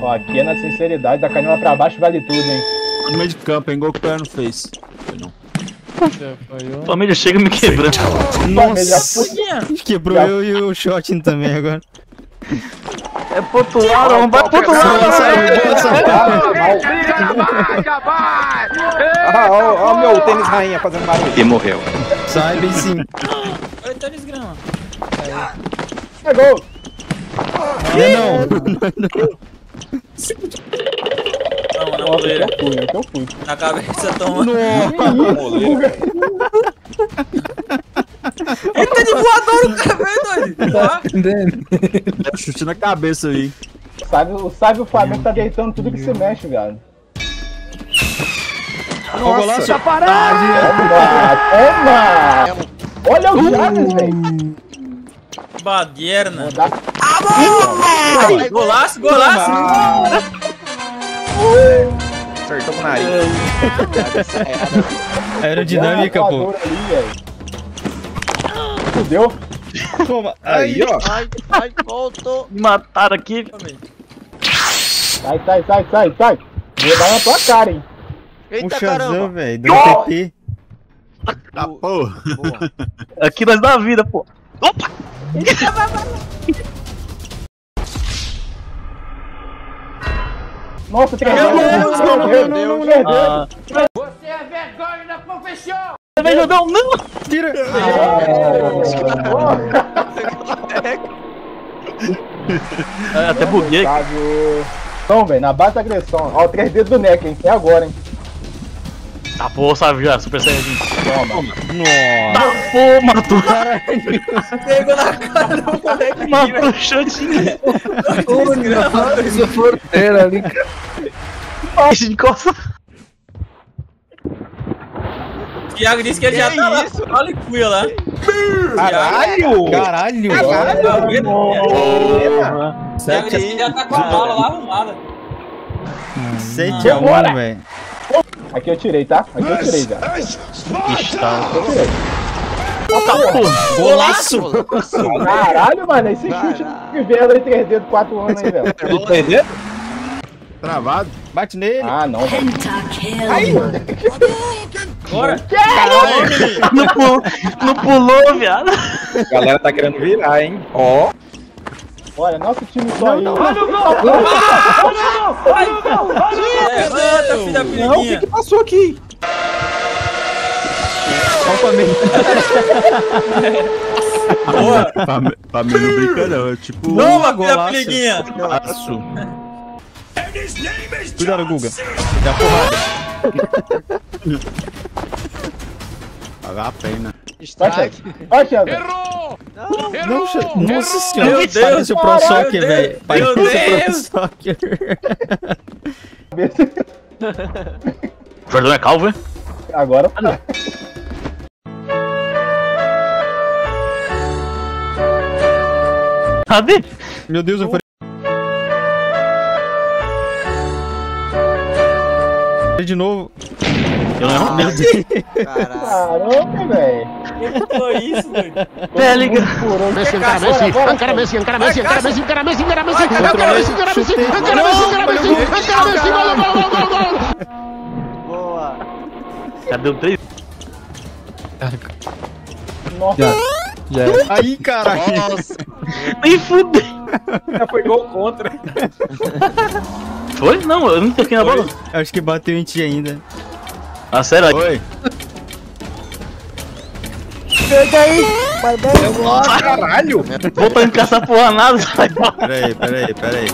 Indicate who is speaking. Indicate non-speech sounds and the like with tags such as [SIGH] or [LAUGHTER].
Speaker 1: Ó, aqui é na sinceridade, da canela pra baixo vale tudo, hein?
Speaker 2: No meio de campo, hein? Gol que o Pé não fez. Foi não.
Speaker 3: Família chega me quebrando.
Speaker 1: Família, [LAUGHS]
Speaker 4: Quebrou eu e o Shotin também agora.
Speaker 3: É pro outro lado, não vai pro outro lado.
Speaker 5: Ó, ó o meu tênis rainha fazendo barulho.
Speaker 3: E morreu.
Speaker 4: Sai bem sim.
Speaker 6: Oi, Tênis Grama.
Speaker 1: É gol!
Speaker 4: Não, [LAUGHS] não.
Speaker 6: Na
Speaker 1: Nossa,
Speaker 6: moleira.
Speaker 1: eu fui, eu fui.
Speaker 6: Na cabeça, toma. [LAUGHS] Ele tá de voador, cara, velho, doido. Ó,
Speaker 2: É chute na cabeça aí.
Speaker 1: Sabe, o Sábio Flamengo tá deitando tudo que se mexe, velho.
Speaker 4: Ó o golaço.
Speaker 1: Toma! Toma! Olha o Chaves, velho!
Speaker 6: Badierna.
Speaker 1: Dá-
Speaker 6: Ai, Golaço, golaço.
Speaker 5: Acertou o nariz.
Speaker 4: Aerodinâmica, pô.
Speaker 1: Fudeu?
Speaker 4: Toma.
Speaker 5: Aí, ó.
Speaker 7: Ai, ai, voltou.
Speaker 3: Me mataram aqui.
Speaker 1: Sai, sai, sai, sai, sai! Vou dar na tua cara, hein?
Speaker 4: Um
Speaker 7: Eita
Speaker 4: Shazam,
Speaker 7: caramba.
Speaker 4: velho. Deu TP.
Speaker 2: Ah, pô. [LAUGHS]
Speaker 3: Aqui nós dá vida, pô. Opa! [LAUGHS]
Speaker 1: Nossa, tem
Speaker 6: Meu Deus,
Speaker 1: não,
Speaker 7: meu Deus.
Speaker 3: Ah. Você é vergonha da profissão! Não, não!
Speaker 4: Tira.
Speaker 3: É, até buguei.
Speaker 1: Então, velho, na base da agressão. Ó, o 3D do NEC, hein? É agora, hein?
Speaker 3: Tá sabe já, Super Saiyajin.
Speaker 1: Toma.
Speaker 4: Nossa.
Speaker 3: Pô, matou.
Speaker 6: Pegou na cara do moleque.
Speaker 3: Matou o Shotinho.
Speaker 7: Essa porteira ali.
Speaker 3: Esse de costa.
Speaker 6: Thiago disse que ele já tá lá. Olha o cuia lá.
Speaker 5: Caralho!
Speaker 4: Caralho.
Speaker 6: Thiago disse que já tá com a bala lá arrumada.
Speaker 4: 7x1,
Speaker 1: Bora.
Speaker 4: velho.
Speaker 1: Aqui eu tirei, tá? Aqui eu tirei já.
Speaker 3: Ixi, tá.
Speaker 1: Aqui eu tirei.
Speaker 4: Golaço.
Speaker 1: Caralho, mano, esse chute que vela em 3D do 4 anos aí, velho.
Speaker 5: Entendeu?
Speaker 2: Travado.
Speaker 4: Bate nele.
Speaker 1: Ah, não, velho.
Speaker 6: Bora.
Speaker 3: Não pulou, não pulou, viado.
Speaker 5: A galera tá querendo virar, hein? Ó.
Speaker 1: Olha, nosso time só aí.
Speaker 6: Levanta, filho da
Speaker 5: Não, o que, que passou aqui?
Speaker 6: Boa.
Speaker 2: Pra, mim- pra mim não brinca não. É tipo.
Speaker 6: Toma, filho da
Speaker 4: golaço. Cuidado, Guga. Dá porrada.
Speaker 2: Pagar a pena.
Speaker 1: Vai, Thiago. Vai, Thiago.
Speaker 4: Não, Xa- Nossa senhora.
Speaker 6: Meu Deus,
Speaker 4: Parece o Pro Soccer, velho. Parece
Speaker 6: meu
Speaker 4: o Pro
Speaker 6: Deus.
Speaker 4: Soccer.
Speaker 3: O Jordão é calvo, hein?
Speaker 1: Agora.
Speaker 4: Meu Deus, eu falei. De novo.
Speaker 3: Eu não
Speaker 4: Meu Deus.
Speaker 7: Caralho.
Speaker 1: Caramba, velho.
Speaker 6: Que foi isso, doido?
Speaker 3: Liga.
Speaker 1: Furou.
Speaker 7: Messi, encara Messi, encara Messi, encara Messi, encara Messi, encara Messi, encara Messi, encara Messi, encara Messi, encara Messi, encara Messi, encara Messi, gol, gol, gol, gol. Boa.
Speaker 3: Cadê o 3?
Speaker 1: Nossa.
Speaker 4: Aí, caralho.
Speaker 3: Nem fudeu.
Speaker 5: Já foi gol contra.
Speaker 3: Foi? Não, eu não toquei na bola.
Speaker 4: Acho que bateu em ti ainda.
Speaker 3: Ah, sério?
Speaker 2: Oi.
Speaker 5: Caralho!
Speaker 3: Vou tancar essa porra nada, sai fora.
Speaker 4: Pera aí,